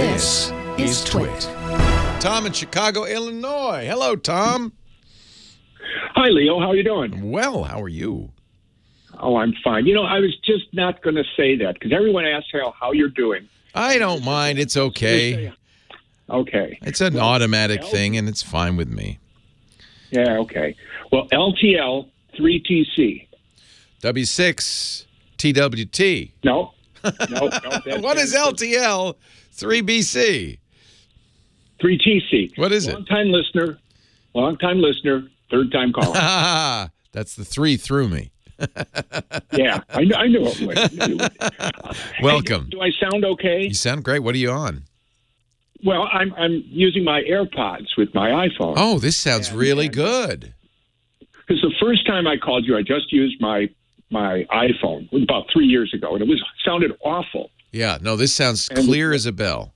This is TWiT. Tom in Chicago, Illinois. Hello, Tom. Hi, Leo. How are you doing? Well, how are you? Oh, I'm fine. You know, I was just not going to say that because everyone asks how, how you're doing. I don't mind. It's okay. Okay. It's an automatic thing, and it's fine with me. Yeah, okay. Well, LTL 3TC. W6 TWT. No. No. no What is LTL 3BC? 3TC. What is it? Long time listener. Long time listener. Third time caller. That's the three through me. yeah, I, kn- I knew it would. I knew it would. Welcome. Do I sound okay? You sound great. What are you on? Well, I'm I'm using my AirPods with my iPhone. Oh, this sounds And- really and- good. Because the first time I called you, I just used my my iPhone about three years ago, and it was sounded awful. Yeah, no, this sounds And- clear as a bell.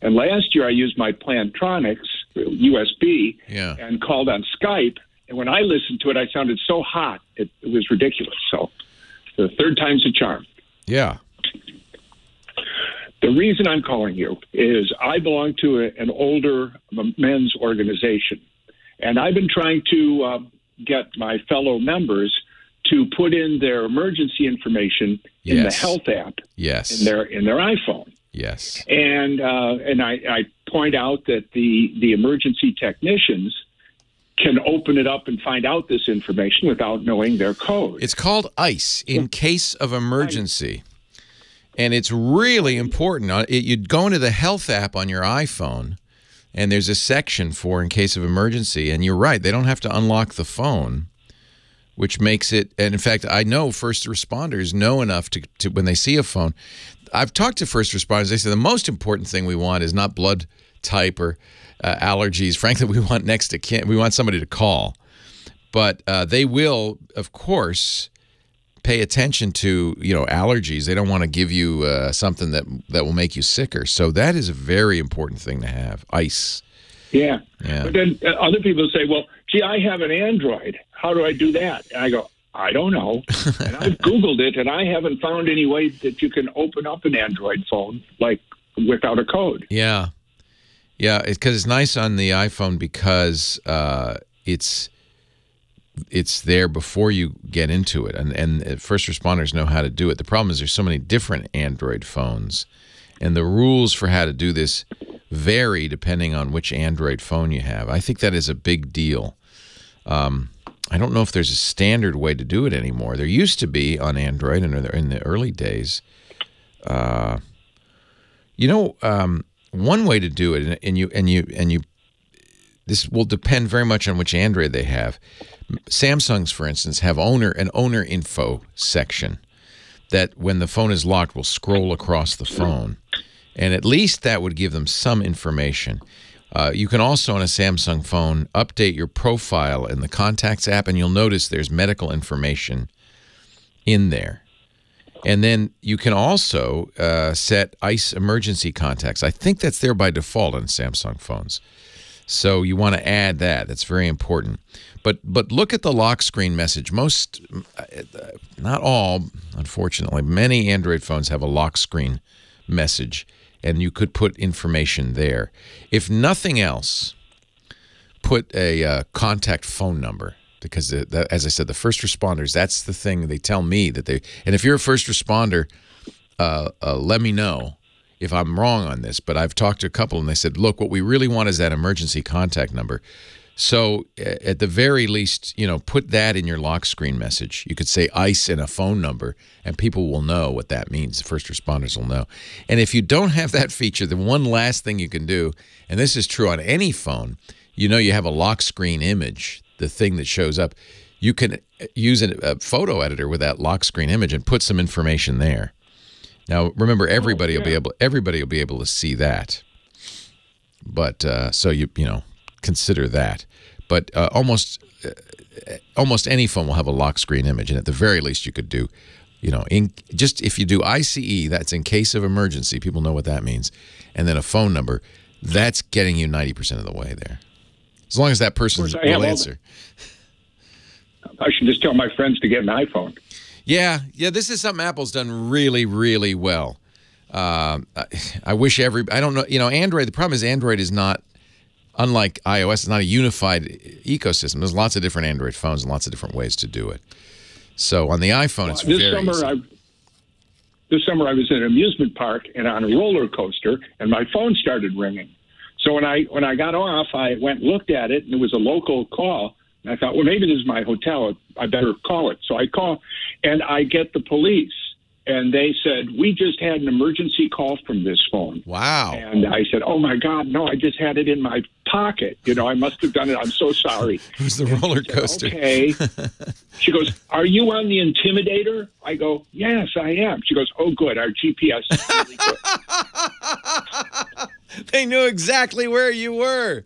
And last year, I used my Plantronics USB Yeah. and called on Skype. And when I listened to it, I sounded so hot, it, it was ridiculous. So the third time's a charm. Yeah. The reason I'm calling you is I belong to a, an older men's organization, and I've been trying to uh, get my fellow members to put in their emergency information in the health app Yes. in their in their iPhone. Yes. and uh, and I, I point out that the the emergency technicians can open it up and find out this information without knowing their code. It's called ICE in case of emergency. And it's really important. Uh, You'd go into the health app on your iPhone, and there's a section for in case of emergency. And you're right, they don't have to unlock the phone, which makes it. And in fact, I know first responders know enough to, to when they see a phone. I've talked to first responders. They say the most important thing we want is not blood type or uh, allergies. Frankly, we want next to kin. We want somebody to call but uh, they will, of course, pay attention to you know allergies. They don't want to give you uh, something that that will make you sicker. So that is a very important thing to have. Ice. yeah. Yeah. But then uh, other people say, "Well, gee, I have an Android. How do I do that?" And I go, "I don't know." and I've Googled it, and I haven't found any way that you can open up an Android phone like without a code. Yeah, yeah. Because it's nice on the iPhone because uh, it's it's there before you get into it, and and first responders know how to do it. The problem is there's so many different Android phones, and the rules for how to do this vary depending on which Android phone you have. I think that is a big deal. Um, I don't know if there's a standard way to do it anymore. There used to be on Android the, in the early days. Uh, you know, um, one way to do it, and, and you and you and you, this will depend very much on which Android they have. Samsungs, for instance, have owner an owner info section that, when the phone is locked, will scroll across the phone, and at least that would give them some information. Uh, you can also on a Samsung phone update your profile in the Contacts app, and you'll notice there's medical information in there. And then you can also uh, set ICE emergency contacts. I think that's there by default on Samsung phones. So you want to add that. That's very important. But but look at the lock screen message. Most, uh, not all, unfortunately, many Android phones have a lock screen message, and you could put information there. If nothing else, put a uh, contact phone number because the, the, as I said, the first responders. That's the thing they tell me that they. And if you're a first responder, uh, uh, let me know if I'm wrong on this. But I've talked to a couple, and they said, "Look, what we really want is that emergency contact number." So at the very least, you know, put that in your lock screen message. You could say ICE and a phone number, and people will know what that means. The first responders will know. And if you don't have that feature, the one last thing you can do, and this is true on any phone, you know, you have a lock screen image, the thing that shows up. You can use a, a photo editor with that lock screen image and put some information there. Now, remember, everybody will be able everybody will be able to see that. But uh, so you you know consider that. But uh, almost uh, almost any phone will have a lock screen image, and at the very least, you could do, you know, in just if you do ICE, that's in case of emergency. People know what that means, and then a phone number, that's getting you ninety percent of the way there. As long as that person course, I have will answer. I should just tell my friends to get an iPhone. Yeah, yeah. This is something Apple's done really, really well. Uh, I, I wish every I don't know you know Android. The problem is Android is not unlike iOS. It's not a unified ecosystem. There's lots of different Android phones and lots of different ways to do it. So on the iPhone, it's this very summer easy. I this summer I was at an amusement park and on a roller coaster, and my phone started ringing. So when I when I got off, I went and looked at it, and it was a local call. And I thought, well, maybe this is my hotel. I better call it. So I call, and I get the police, and they said we just had an emergency call from this phone. wow. And I said, "Oh my God, no! I just had it in my pocket. You know, I must have done it. I'm so sorry." It was the roller coaster. Okay. she goes, "Are you on the Intimidator?" I go, "Yes, I am." She goes, "Oh, good. Our GPS is really good." They knew exactly where you were.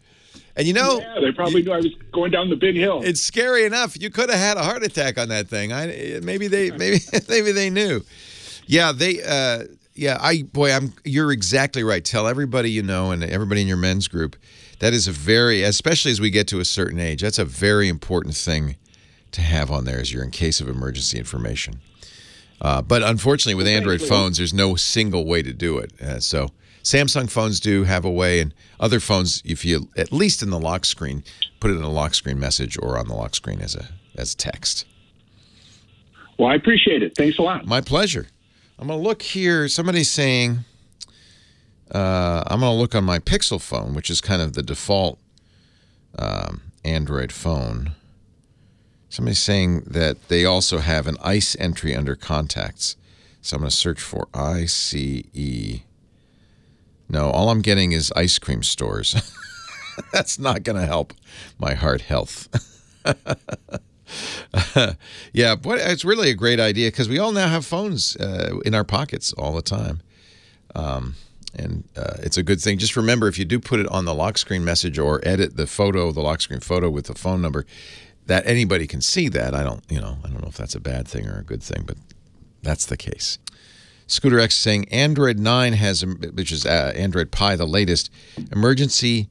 And you know, yeah, they probably knew I was going down the big hill. it's scary enough. You could have had a heart attack on that thing. I maybe they maybe maybe they knew. Yeah, they uh yeah, I boy, I'm you're exactly right. Tell everybody you know and everybody in your men's group. That is a very especially as we get to a certain age. That's a very important thing to have on there as you're in case of emergency information. Uh, but unfortunately, with Android phones, there's no single way to do it. Uh, so Samsung phones do have a way, and other phones, if you at least in the lock screen, put it in a lock screen message or on the lock screen as a as text. well, I appreciate it. Thanks a lot. My pleasure. I'm gonna look here. Somebody's saying uh, I'm gonna look on my Pixel phone, which is kind of the default um, Android phone. Somebody's saying that they also have an ICE entry under contacts. So I'm going to search for ICE. No, all I'm getting is ice cream stores. That's not going to help my heart health. yeah, but it's really a great idea because we all now have phones uh, in our pockets all the time. Um, and uh, it's a good thing. Just remember, if you do put it on the lock screen message or edit the photo, the lock screen photo with the phone number, that anybody can see that. I don't, you know, I don't know if that's a bad thing or a good thing, but that's the case. Scooter X saying Android 9 has, which is uh, Android Pie, the latest, emergency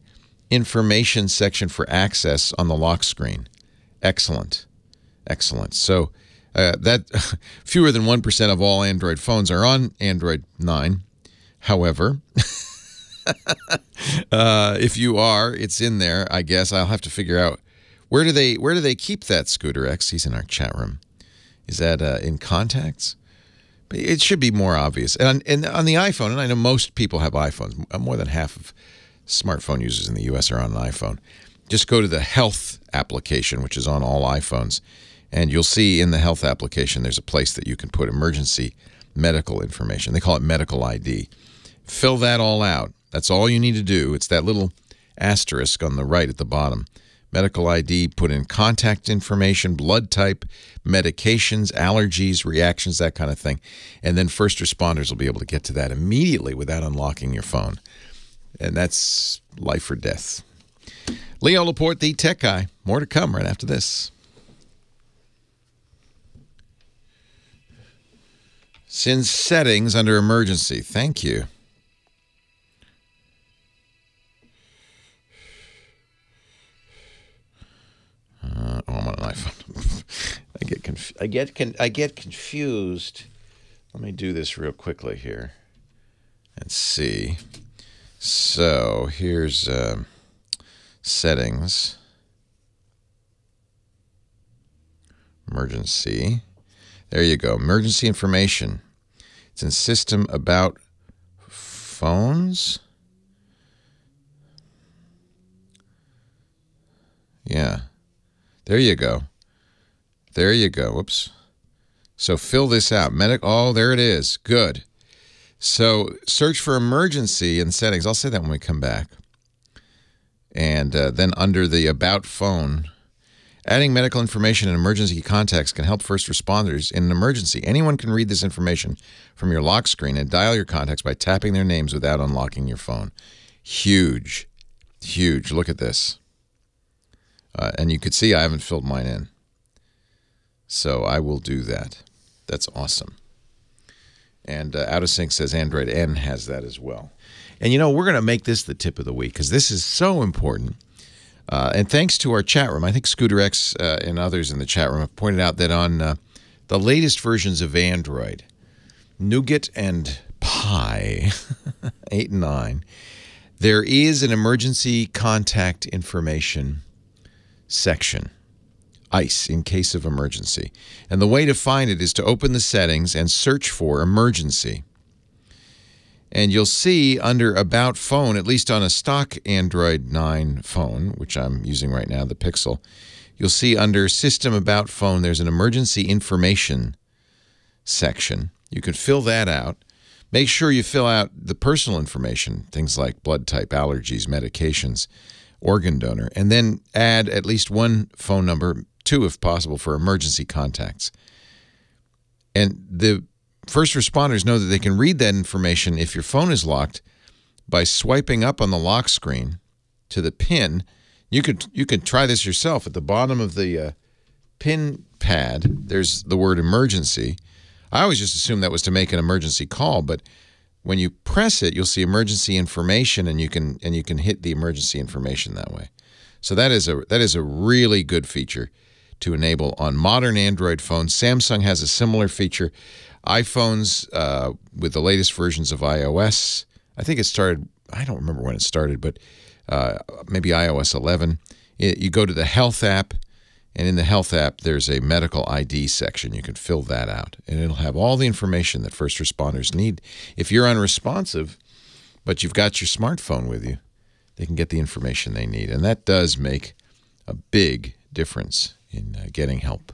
information section for access on the lock screen. Excellent. Excellent. So uh, that fewer than 1% of all Android phones are on Android 9. However, uh, if you are, it's in there. I guess I'll have to figure out where do they where do they keep that Scooter X? He's in our chat room. Is that uh, in contacts? It should be more obvious. And on, and on the iPhone, and I know most people have iPhones. More than half of smartphone users in the U.S. are on an iPhone. Just go to the Health application, which is on all iPhones, and you'll see in the Health application there's a place that you can put emergency medical information. They call it Medical ID. Fill that all out. That's all you need to do. It's that little asterisk on the right at the bottom. Medical ID, put in contact information, blood type, medications, allergies, reactions, that kind of thing. And then first responders will be able to get to that immediately without unlocking your phone. And that's life or death. Leo Laporte, the tech guy. More to come right after this. Since settings under emergency. Thank you. Uh, oh, I'm on an iPhone. I get conf- I get con- I get confused. Let me do this real quickly here and see. So here's um, settings, emergency. There you go. Emergency information. It's system about phones. Yeah. There you go. There you go. Whoops. So fill this out. Medic. Oh, there it is. Good. So search for emergency in settings. I'll say that when we come back. And uh, then under the about phone, adding medical information and emergency contacts can help first responders in an emergency. Anyone can read this information from your lock screen and dial your contacts by tapping their names without unlocking your phone. Huge. Huge. Look at this. Uh, and you could see I haven't filled mine in. So I will do that. That's awesome. And uh, Out of Sync says Android N has that as well. And you know, we're going to make this the tip of the week because this is so important. Uh, and thanks to our chat room, I think Scooter X uh, and others in the chat room have pointed out that on uh, the latest versions of Android, Nougat and Pie 8 and 9, there is an emergency contact information section. ICE in case of emergency. And the way to find it is to open the settings and search for emergency. And you'll see under About Phone, at least on a stock Android 9 phone, which I'm using right now, the Pixel, you'll see under System About Phone, there's an emergency information section. You can fill that out. Make sure you fill out the personal information, things like blood type, allergies, medications, organ donor, and then add at least one phone number, two if possible, for emergency contacts. And the first responders know that they can read that information if your phone is locked by swiping up on the lock screen to the pin. You could you could try this yourself. At the bottom of the uh, pin pad, there's the word emergency. I always just assumed that was to make an emergency call, but when you press it, you'll see emergency information, and you can and you can hit the emergency information that way. So that is a that is a really good feature to enable on modern Android phones. Samsung has a similar feature. iPhones uh, with the latest versions of iOS, I think it started. I don't remember when it started, but uh, maybe iOS 11. It, you go to the Health app, and in the Health app, there's a medical ID section. You can fill that out, and it'll have all the information that first responders need. If you're unresponsive, but you've got your smartphone with you, they can get the information they need, and that does make a big difference in uh, getting help.